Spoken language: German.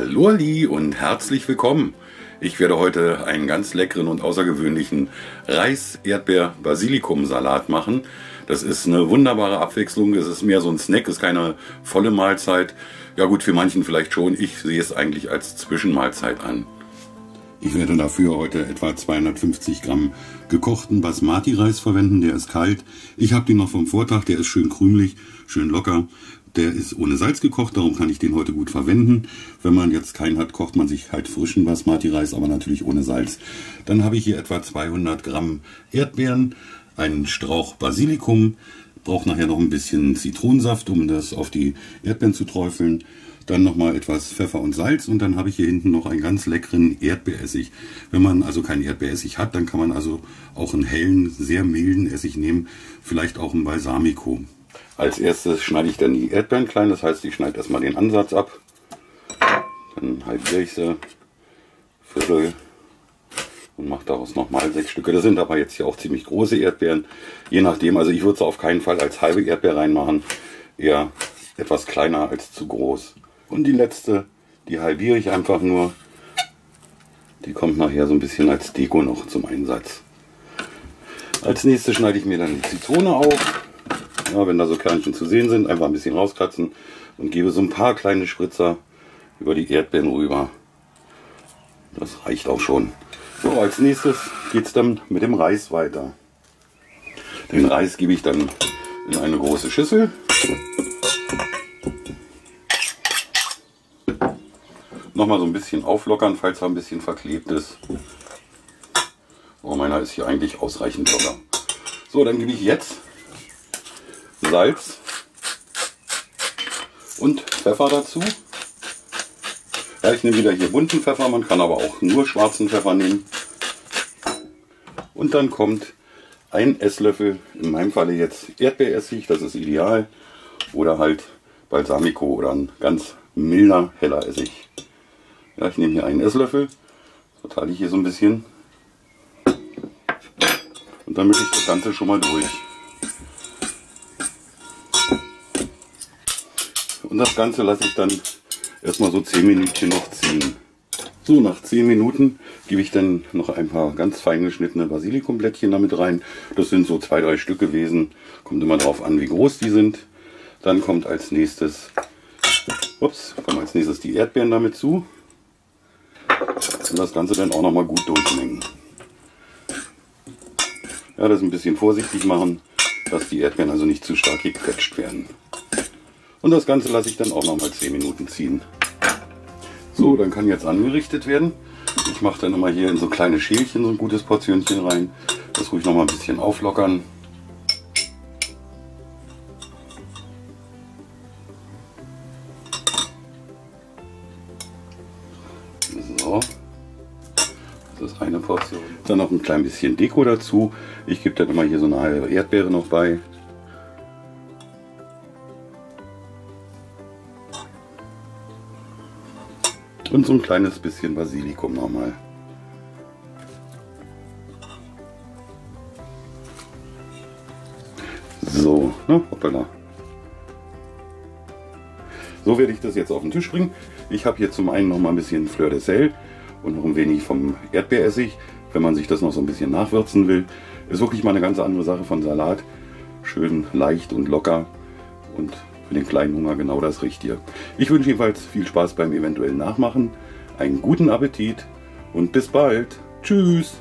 Hallo Ali und herzlich willkommen. Ich werde heute einen ganz leckeren und außergewöhnlichen Reis-Erdbeer-Basilikum-Salat machen. Das ist eine wunderbare Abwechslung. Es ist mehr so ein Snack, ist keine volle Mahlzeit. Ja gut, für manchen vielleicht schon. Ich sehe es eigentlich als Zwischenmahlzeit an. Ich werde dafür heute etwa 250 Gramm gekochten Basmati-Reis verwenden. Der ist kalt. Ich habe den noch vom Vortag. Der ist schön krümelig, schön locker. Der ist ohne Salz gekocht, darum kann ich den heute gut verwenden. Wenn man jetzt keinen hat, kocht man sich halt frischen Basmati-Reis, aber natürlich ohne Salz. Dann habe ich hier etwa 200 Gramm Erdbeeren, einen Strauch Basilikum, brauche nachher noch ein bisschen Zitronensaft, um das auf die Erdbeeren zu träufeln dann nochmal etwas Pfeffer und Salz und dann habe ich hier hinten noch einen ganz leckeren Erdbeeressig. Wenn man also keinen Erdbeeressig hat, dann kann man also auch einen hellen, sehr milden Essig nehmen, vielleicht auch einen Balsamico. Als erstes schneide ich dann die Erdbeeren klein, das heißt, ich schneide erstmal den Ansatz ab, dann halbiere ich sie, Viertel und mache daraus nochmal sechs Stücke. Das sind aber jetzt hier auch ziemlich große Erdbeeren, je nachdem. Also ich würde sie auf keinen Fall als halbe Erdbeer reinmachen, eher etwas kleiner als zu groß. Und die letzte, die halbiere ich einfach nur. Die kommt nachher so ein bisschen als Deko noch zum Einsatz. Als nächstes schneide ich mir dann die Zitrone auf. Ja, wenn da so Kernchen zu sehen sind, einfach ein bisschen rauskratzen und gebe so ein paar kleine Spritzer über die Erdbeeren rüber. Das reicht auch schon. So, als nächstes geht es dann mit dem Reis weiter. Den Reis gebe ich dann in eine große Schüssel. Nochmal so ein bisschen auflockern, falls er ein bisschen verklebt ist. Oh, meiner ist hier eigentlich ausreichend locker. So, dann gebe ich jetzt Salz und Pfeffer dazu. Ja, ich nehme wieder hier bunten Pfeffer, man kann aber auch nur schwarzen Pfeffer nehmen. Und dann kommt ein Esslöffel, in meinem Falle jetzt Erdbeeressig, das ist ideal. Oder halt Balsamico oder ein ganz milder, heller Essig. Ja, ich nehme hier einen Esslöffel, verteile ich hier so ein bisschen. Und dann mische ich das Ganze schon mal durch. Und das Ganze lasse ich dann erstmal so 10 Minuten noch ziehen. So, nach 10 Minuten gebe ich dann noch ein paar ganz fein geschnittene Basilikumblättchen damit rein. Das sind so zwei, drei Stück gewesen. Kommt immer darauf an, wie groß die sind. Dann kommt als nächstes, ups, kommen als nächstes die Erdbeeren damit zu und das Ganze dann auch noch mal gut durchmengen. Ja, das ein bisschen vorsichtig machen, dass die Erdbeeren also nicht zu stark gequetscht werden. Und das Ganze lasse ich dann auch noch mal 10 Minuten ziehen. So, dann kann jetzt angerichtet werden. Ich mache dann immer hier in so kleine Schälchen so ein gutes Portionchen rein. Das ruhig noch mal ein bisschen auflockern. So. Das ist eine Portion. Dann noch ein klein bisschen Deko dazu. Ich gebe dann immer hier so eine halbe Erdbeere noch bei. Und so ein kleines bisschen Basilikum nochmal. So, ne, hoppala. So werde ich das jetzt auf den Tisch bringen. Ich habe hier zum einen noch mal ein bisschen Fleur de Sel und noch ein wenig vom Erdbeeressig, wenn man sich das noch so ein bisschen nachwürzen will. Ist wirklich mal eine ganz andere Sache von Salat. Schön leicht und locker und für den kleinen Hunger genau das Richtige. Ich wünsche jedenfalls viel Spaß beim eventuellen Nachmachen, einen guten Appetit und bis bald. Tschüss!